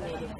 Good.